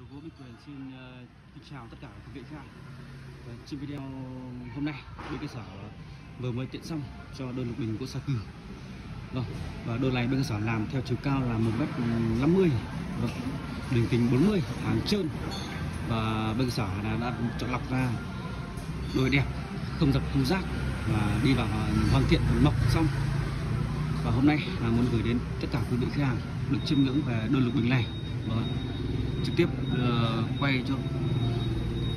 Đồ gỗ Bích Quyền xin uh, kính chào tất cả quý vị khách hàng. Và trên video hôm nay, bên cơ sở vừa mới tiện xong cho đơn lục bình của Sa Cừ. Vâng, và đôi này bên cơ sở làm theo chiều cao là 1m50, vâng, đường kính 40, hàng trơn. Và bên cơ sở đã, đã chọn lọc ra đôi đẹp, không dập không rác và đi vào ờ, hoàn thiện mộc xong và hôm nay là muốn gửi đến tất cả quý vị khách hàng được chiêm ngưỡng về đơn lục bình này Vâng và trực tiếp uh, quay cho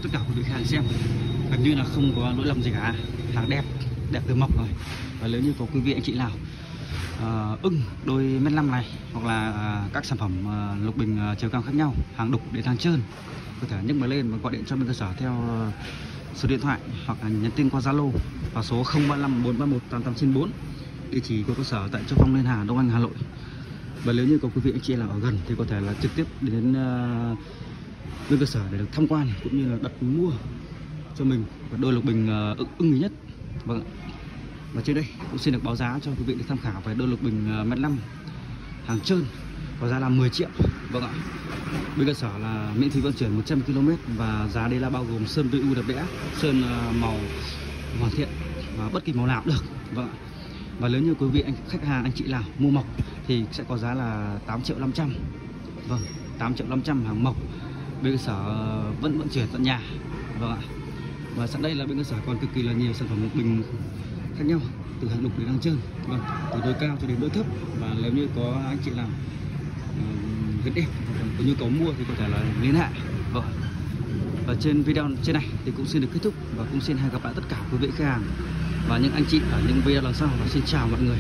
tất cả quý vị khách hàng xem. Gần như là không có lỗi lầm gì cả. Hàng đẹp đẹp từ mọc rồi. Và nếu như có quý vị anh chị nào uh, ưng đôi mét năm này hoặc là uh, các sản phẩm uh, lục bình uh, chiều cao khác nhau hàng đục đến hàng trơn có thể nhấc máy lên và gọi điện cho bên cơ sở theo uh, số điện thoại hoặc là nhắn tin qua Zalo vào số 035 431 8894 địa chỉ của cơ sở tại Châu Phong Liên Hà, Đông Anh, Hà Nội. Và nếu như có quý vị anh chị nào ở gần thì có thể là trực tiếp đến ờ, uh, bên cơ sở để được tham quan cũng như là đặt mua cho mình và đôi lục bình uh, ưng, ưng ý nhất. Vâng ạ. Và trên đây cũng xin được báo giá cho quý vị được tham khảo về đôi lục bình uh, mét 5 hàng trơn có giá là 10 triệu. Vâng ạ. Bên cơ sở là miễn phí vận chuyển 100 km và giá đây là bao gồm sơn PU đập đẽ, sơn uh, màu hoàn thiện và bất kỳ màu nào cũng được. Vâng ạ và nếu như quý vị anh khách hàng anh chị nào mua mộc thì sẽ có giá là 8 triệu 500 vâng 8 triệu 500 hàng mộc. Bên cơ sở ờ, vẫn vận chuyển tận nhà. Vâng ạ. Và sẵn đây là bên cơ sở còn cực kỳ là nhiều sản phẩm một bình khác nhau từ hàng lục đến hàng trơn. Vâng từ đôi cao cho đến đôi thấp. Và nếu như có anh chị làm uh, đẹp có nhu cầu mua thì có thể là liên hệ. Vâng và trên video trên này thì cũng xin được kết thúc và cũng xin hẹn gặp lại tất cả quý vị khách hàng và những anh chị ở những video lần sau. Và xin chào mọi người.